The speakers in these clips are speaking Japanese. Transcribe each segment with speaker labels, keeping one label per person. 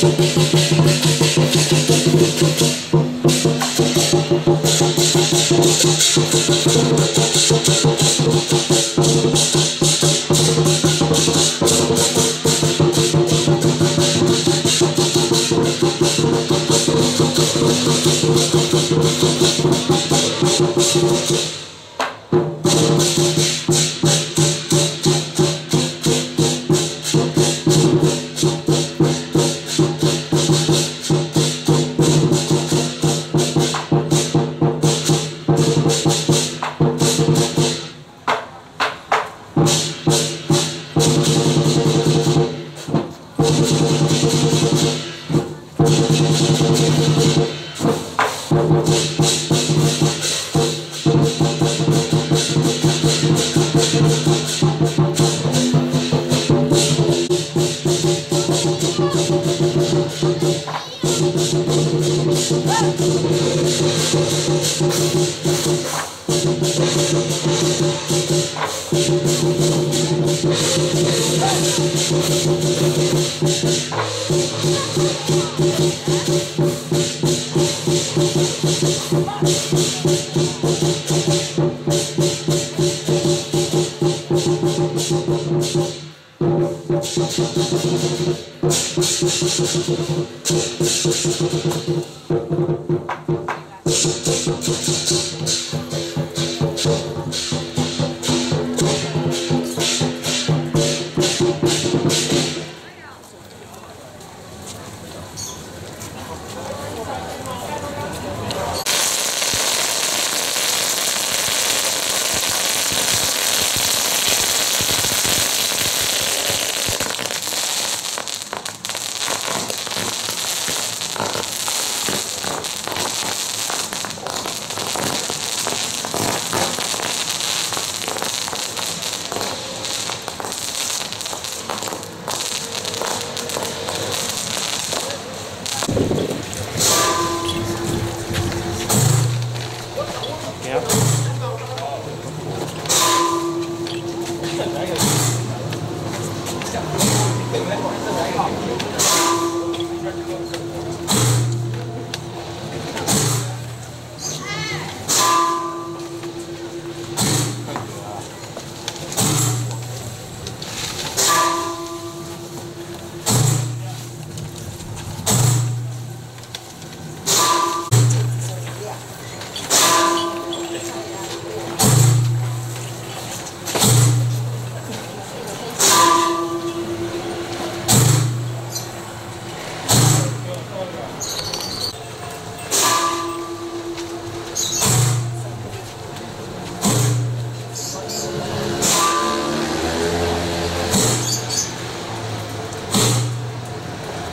Speaker 1: Thank you. ハハハハ。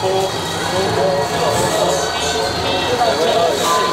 Speaker 1: 交尾啊！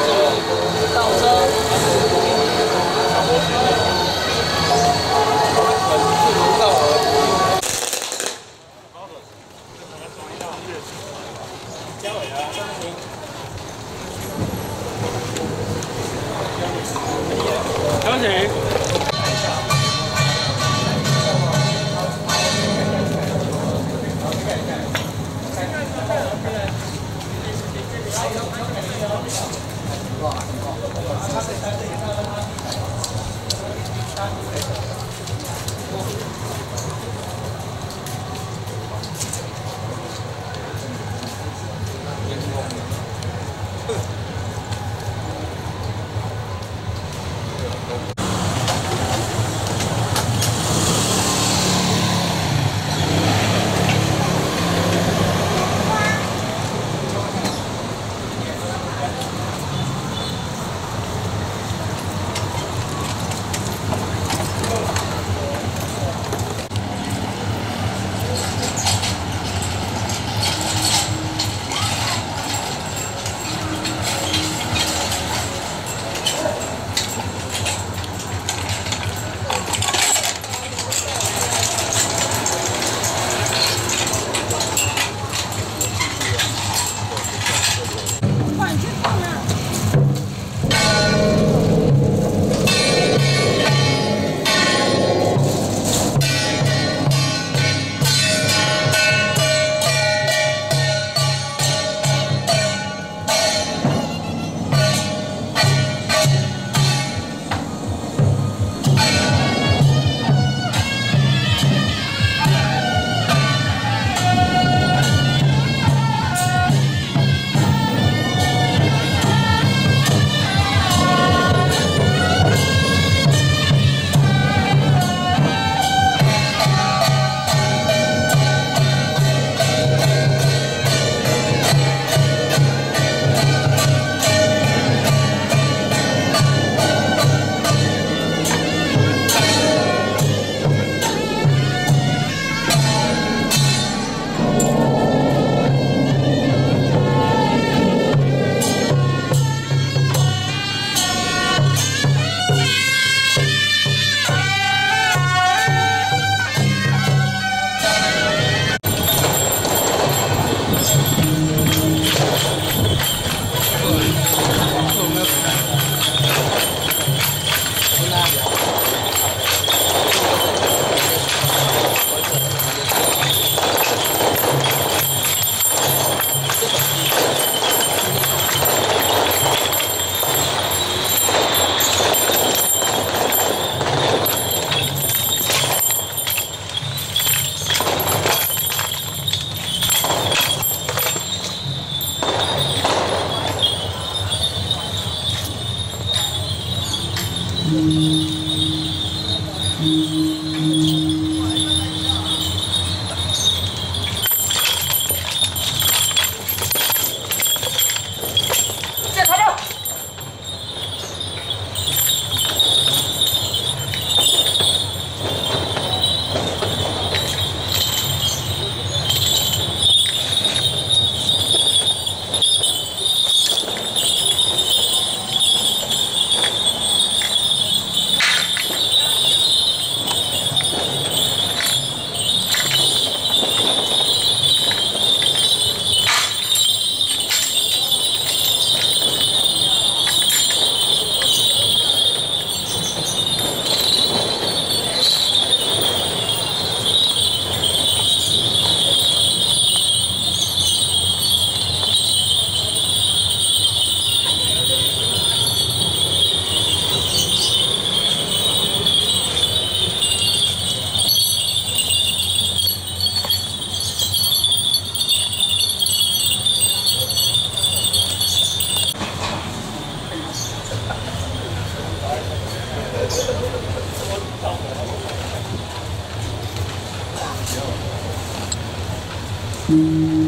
Speaker 1: Thank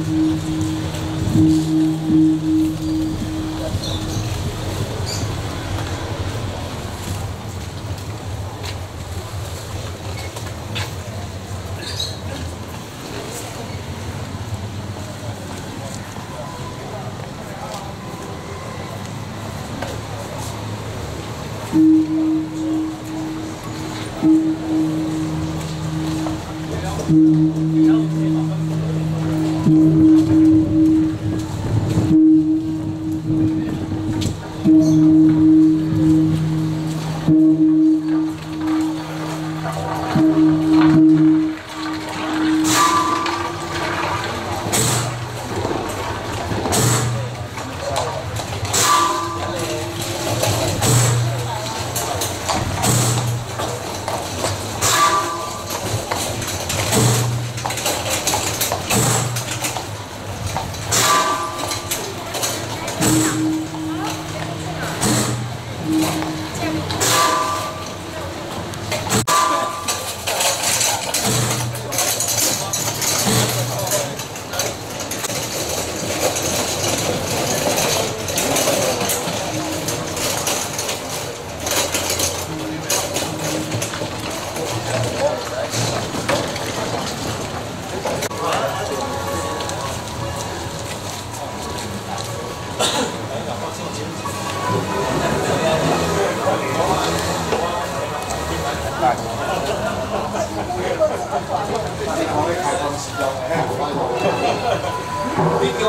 Speaker 1: 你给